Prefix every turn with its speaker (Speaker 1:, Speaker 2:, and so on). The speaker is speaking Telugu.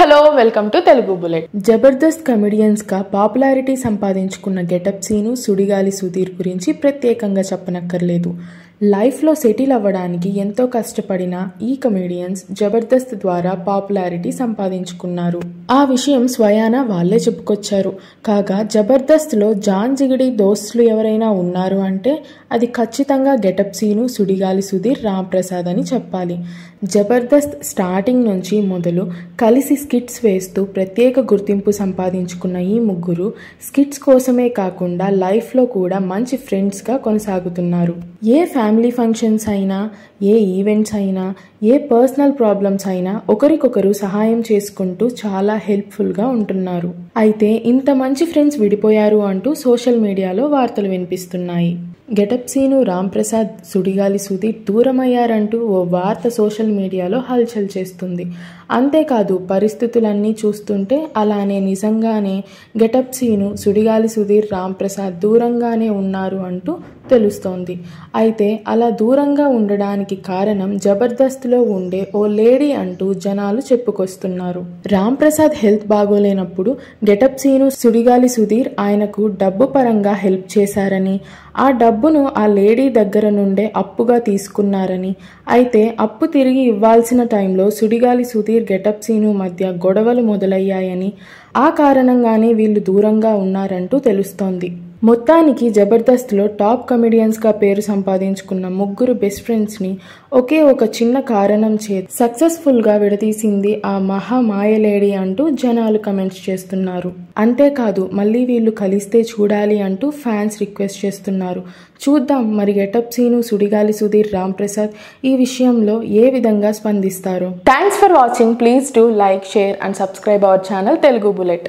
Speaker 1: Hello welcome to Telugu bullet.
Speaker 2: Jabardasth కమెడియన్స్గా popularity సంపాదించుకున్న గెటప్ సీను సుడిగాలి సుధీర్ గురించి ప్రత్యేకంగా చెప్పనక్కర్లేదు. లైఫ్లో సెటిల్ అవ్వడానికి ఎంతో కష్టపడిన ఈ కమెడియన్స్ జబర్దస్త్ ద్వారా పాపులారిటీ సంపాదించుకున్నారు. ఆ విషయం స్వయాన వాళ్ళే చెప్పుకొచ్చారు. కాగా జబర్దస్త్లో జాన్ జిగిడి దోస్తులు ఎవరైనా ఉన్నారు అంటే అది ఖచ్చితంగా గెటప్ సీను సుడిగాలి సుధీర్ రాంప్రసాద్ అని చెప్పాలి. జబర్దస్త్ స్టార్టింగ్ నుంచి మొదలు కలిసి స్కిట్స్ వేస్తూ ప్రత్యేక గుర్తింపు సంపాదించుకున్న ఈ ముగ్గురు స్కిట్స్ కోసమే కాకుండా లైఫ్లో కూడా మంచి ఫ్రెండ్స్గా కొనసాగుతున్నారు. ఏ ఫ్యామిలీ ఫ్యామిలీ ఫంక్షన్స్ అయినా ఏ ఈవెంట్స్ అయినా ఏ పర్సనల్ ప్రాబ్లమ్స్ అయినా ఒకరికొకరు సహాయం చేసుకుంటూ చాలా హెల్ప్ఫుల్గా ఉంటున్నారు. అయితే ఇంత మంచి ఫ్రెండ్స్ విడిపోయారు అంటూ సోషల్ మీడియాలో వార్తలు వినిపిస్తున్నాయి. గెటప్ సీను రాంప్రసాద్ సుడిగాలి సుధీర్ దూరమయ్యారంటూ ఓ వార్త సోషల్ మీడియాలో హల్చల్ చేస్తుంది. అంతేకాదు పరిస్థితులన్నీ చూస్తుంటే అలానే నిజంగానే గెటప్ సీను సుడిగాలి సుధీర్ రాంప్రసాద్ దూరంగానే ఉన్నారు అంటూ తెలుస్తోంది. అయితే అలా దూరంగా ఉండడానికి కారణం జబర్దస్త్లో ఉండే ఓ లేడీ అంటూ జనాలు చెప్పుకొస్తున్నారు. రామ్ ప్రసాద్ హెల్త్ బాగోలేనప్పుడు గెటప్ సీను సుడిగాలి సుధీర్ ఆయనకు డబ్బు పరంగా హెల్ప్ చేశారని ఆ డబ్బును ఆ లేడీ దగ్గర నుండే అప్పుగా తీసుకున్నారని అయితే అప్పు తిరిగి ఇవ్వాల్సిన టైంలో సుడిగాలి సుధీర్ గెటప్ సీను మధ్య గొడవలు మొదలయ్యాయని ఆ కారణంగానే వీళ్ళు దూరంగా ఉన్నారంటూ తెలుస్తోంది. మొత్తానికి జబర్దస్త్లో టాప్ కమెడియన్స్గా పేరు సంపాదించుకున్న ముగ్గురు బెస్ట్ ఫ్రెండ్స్ని ఒకే ఒక చిన్న కారణం చే సక్సెస్ఫుల్గా విడదీసింది ఆ మహా మాయలేడి అంటూ జనాలు కమెంట్స్ చేస్తున్నారు. అంతేకాదు మళ్ళీ వీళ్ళు కలిస్తే చూడాలి అంటూ ఫ్యాన్స్ రిక్వెస్ట్ చేస్తున్నారు. చూద్దాం మరి గెటప్ సీను సుడిగాలి సుధీర్ రామ్ ప్రసాద్ ఈ విషయంలో ఏ విధంగా స్పందిస్తారు.
Speaker 1: Thanks for watching. Please do like share and subscribe our channel Telugu bullet.